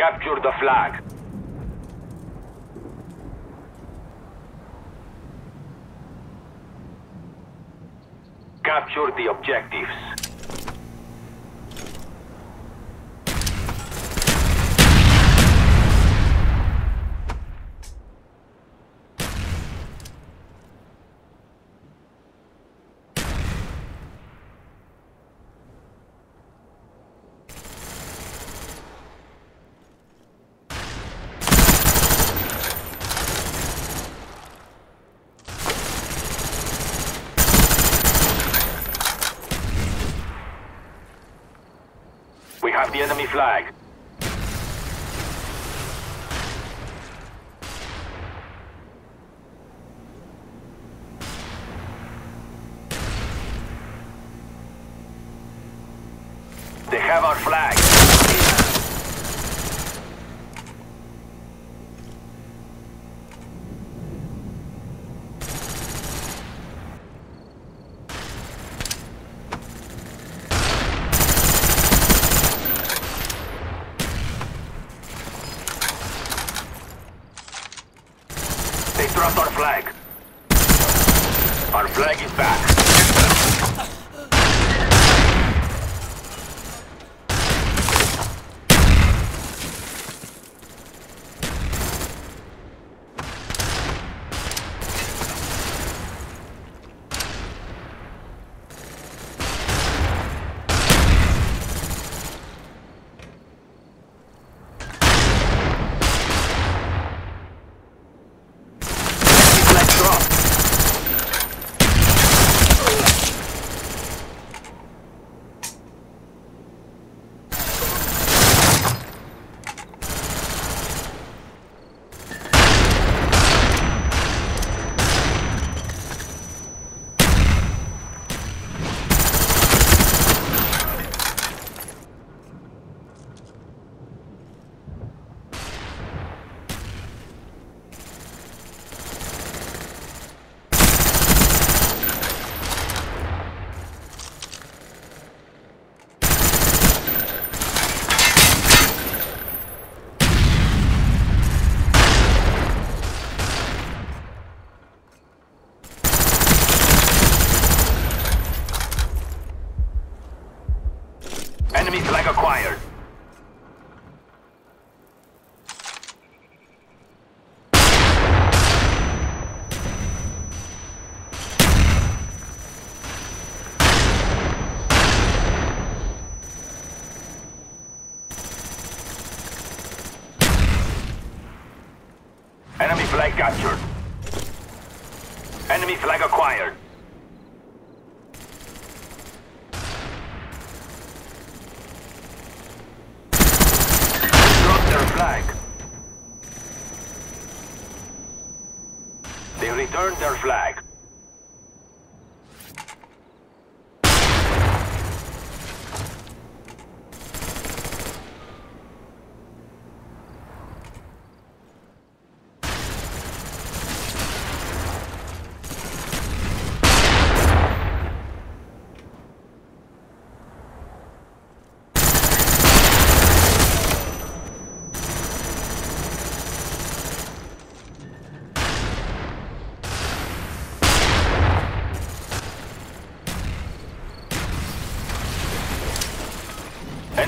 Capture the flag. Capture the objectives. The enemy flag. They have our flag. They dropped our flag. Our flag is back. Flag dropped. Enemy flag acquired. Enemy flag captured. Enemy flag acquired. Drop their flag. They returned their flag.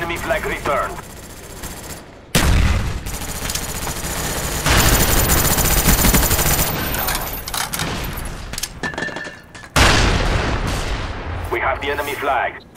Enemy flag returned. We have the enemy flag.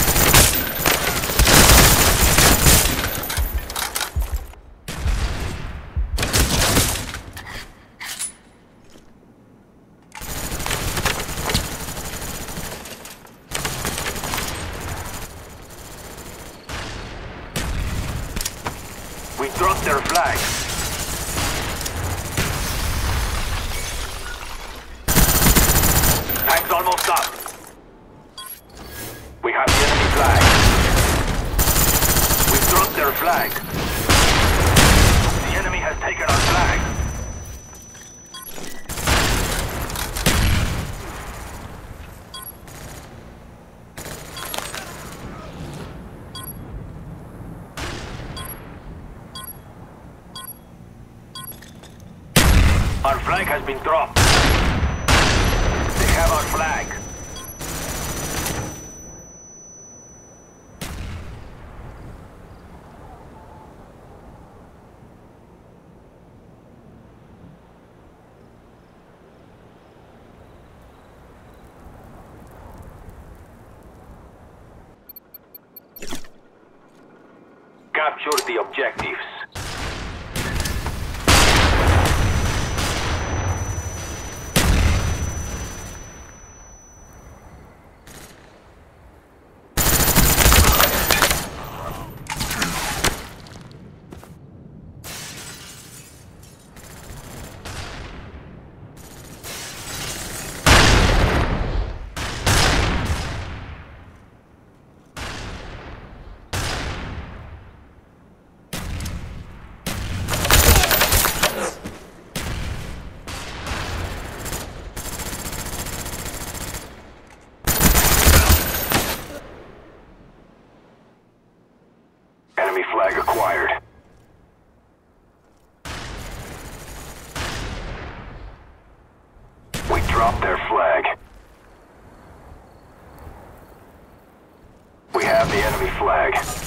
flag. The enemy has taken our flag. Our flag has been dropped. They have our flag. Capture the objectives. Enemy flag acquired. We dropped their flag. We have the enemy flag.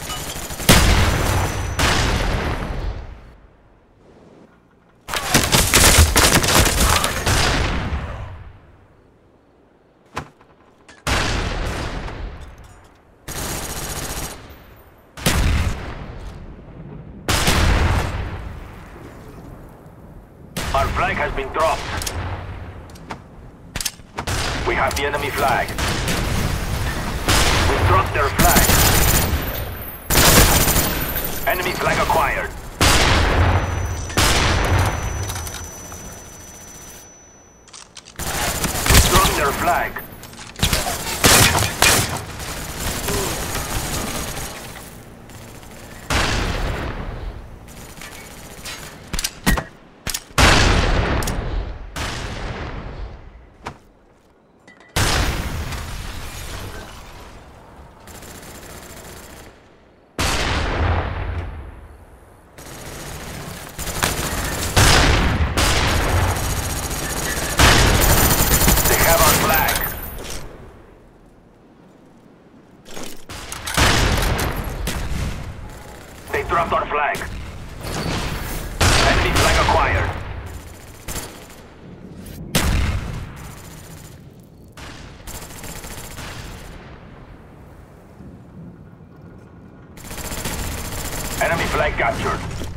Flag has been dropped. We have the enemy flag. We dropped their flag. Enemy flag acquired. We dropped their flag. They have our flag. They dropped our flag. Enemy flag acquired. Enemy flag captured.